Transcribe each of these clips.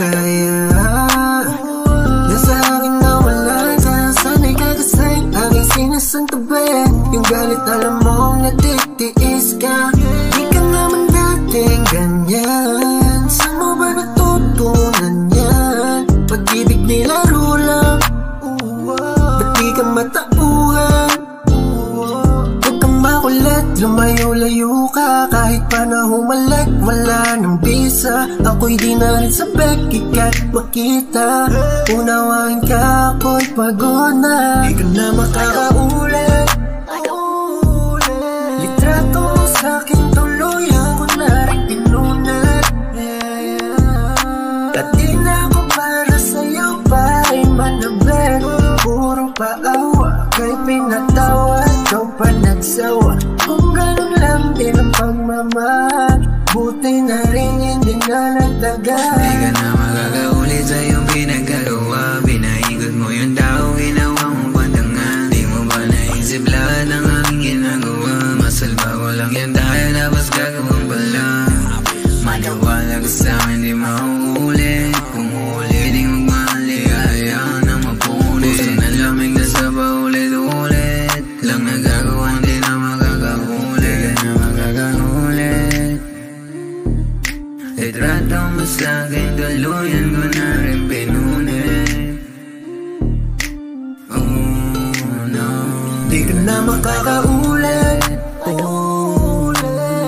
kaila Nasa akin na wala na Sana'y kagasay Aking sinasantabi Yung galit alam mong natitiis ka. Di ka naman dating ganyan. Saan mo ba natutunan yan? Pag-ibig nilaro lang. Ba't di ka matauhan? Huwag kang makulat Lumayo-layo ka. Kahit pa na humalag Wala nang bisa. Ako'y di na rin sa bekikat makita Unawain ka Ako'y pagod na. Di ka na makakaulit Litrato mo sa'kin tuloy Ako na rin pinunat At di na ako para sa'yo pa ay manabek Puro paawa Kay pinatawa Ikaw pa nagsawa pagmamahal Buti na rin hindi na nagtagal Di ka na makakaulit sa iyong pinagagawa Pinaikot mo yung tao, ginawa mo pandangan Di mo ba naisip lahat ng aking ginagawa? Masalba ko lang yan tayo, tapos gagawin pala Maniwala ka sa akin, di mauulit. Kung huli, di magmahali, hayaan na mapulit. Puso na lamig na sa Litrato mo sa'kin, tuluyan ko na rin pinunit Oh no Di ka na makakaulit.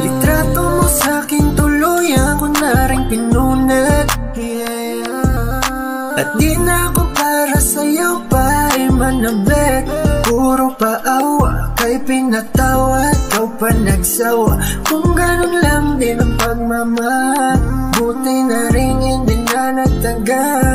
Litrato mo sa'kin tuloy Ako na rin pinunit. At di na ako para sa'yo pa ay manabik Puro paawa Kay pinatawa Ikaw pa nagsawa Kung ganun lang din ang pagmamahal Buti na rin hindi na nagtagal